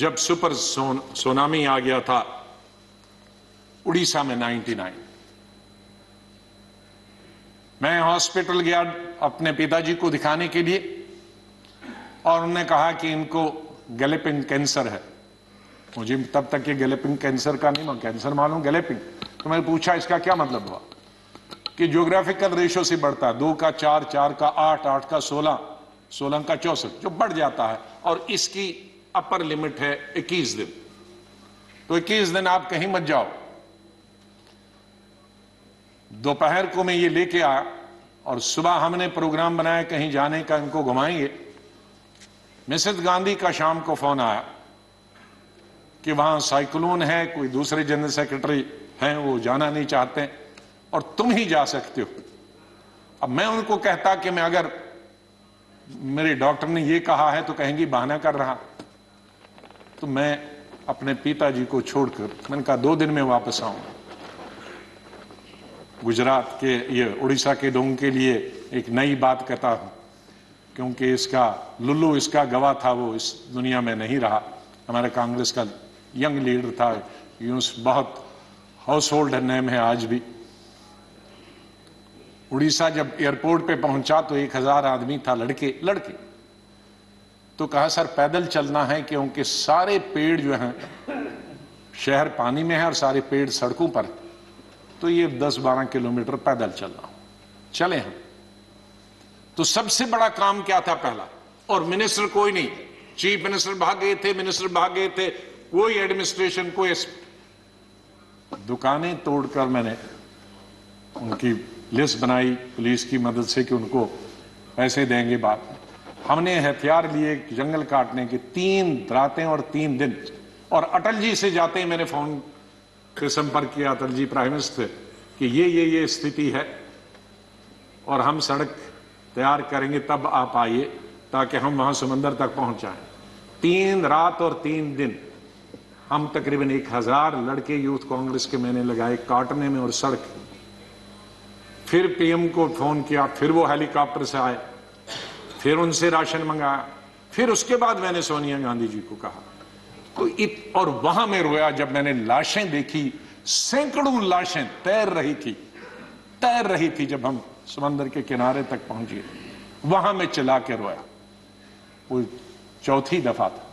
जब सुपर सोन, सोनामी आ गया था उड़ीसा में 99 मैं हॉस्पिटल गया अपने पिताजी को दिखाने के लिए और उन्होंने कहा कि इनको गैलेपिंग कैंसर है। मुझे तब तक ये गैलेपिंग कैंसर का नहीं मैं कैंसर मालूम गैलेपिंग तो मैंने पूछा इसका क्या मतलब हुआ? कि ज्योग्राफिकल रेशो से बढ़ता है दो का चार चार का आठ आठ का सोलह सोलह का चौसठ जो बढ़ जाता है और इसकी अपर लिमिट है, इक्कीस दिन। तो इक्कीस दिन आप कहीं मत जाओ। दोपहर को मैं ये लेके आया और सुबह हमने प्रोग्राम बनाया, कहीं जाने का इनको घुमाएँगे। मिसेस गांधी का शाम को फ़ोन आया कि वहाँ साइक्लोन है, कोई दूसरे जनरल सेक्रेटरी हैं, वो जाना नहीं चाहते और तुम ही जा सकते हो। अब मैं उनको कहता कि मैं अगर मेरे डॉक्टर ने ये कहा है तो कहेंगी बहाना कर रहा। तो मैं अपने पिताजी को छोड़कर, मैंने कहा, दो दिन में वापस आऊँगा गुजरात के, ये उड़ीसा के लोगों के लिए एक नई बात कहता हूँ, क्योंकि इसका, लुल्लू इसका गवाह था, वो इस दुनिया में नहीं रहा। हमारे कांग्रेस का यंग लीडर था यूस बहुत हाउस होल्ड नेम है आज भी। उड़ीसा जब एयरपोर्ट पे पहुँचा तो एक हज़ार आदमी था, लड़के लड़के। तो कहा, सर, पैदल चलना है क्योंकि सारे पेड़ जो हैं, शहर पानी में है और सारे पेड़ सड़कों पर तो ये 10-12 किलोमीटर पैदल चलना चले हम। तो सबसे बड़ा काम क्या था पहला? और मिनिस्टर कोई नहीं। चीफ मिनिस्टर भाग थे, मिनिस्टर भाग थे, कोई एडमिनिस्ट्रेशन, कोई दुकानें तोड़कर मैंने उनकी लिस्ट बनाई, पुलिस की मदद से कि उनको पैसे देंगे बात हमने हथियार लिए जंगल काटने के तीन रातें और तीन दिन। और अटल जी से जाते ही मैंने फ़ोन पे संपर्क किया, अटल जी प्राइम मिनिस्टर, कि ये ये ये स्थिति है और हम सड़क तैयार करेंगे, तब आप आइए ताकि हम वहाँ समंदर तक पहुँच जाए। तीन रात और तीन दिन। हम तकरीबन एक हज़ार लड़के यूथ कांग्रेस के मैंने लगाए काटने में और सड़क। फिर पीएम को फ़ोन किया, फिर वो हेलीकॉप्टर से आए। फिर उनसे राशन मंगाया फिर उसके बाद मैंने सोनिया गांधी जी को कहा। तो इत, और वहाँ में रोया जब मैंने लाशें देखी, सैकड़ों लाशें तैर रही थी, तैर रही थी जब हम समंदर के किनारे तक पहुँचे। वहाँ में चला के रोया। वो चौथी दफ़ा था।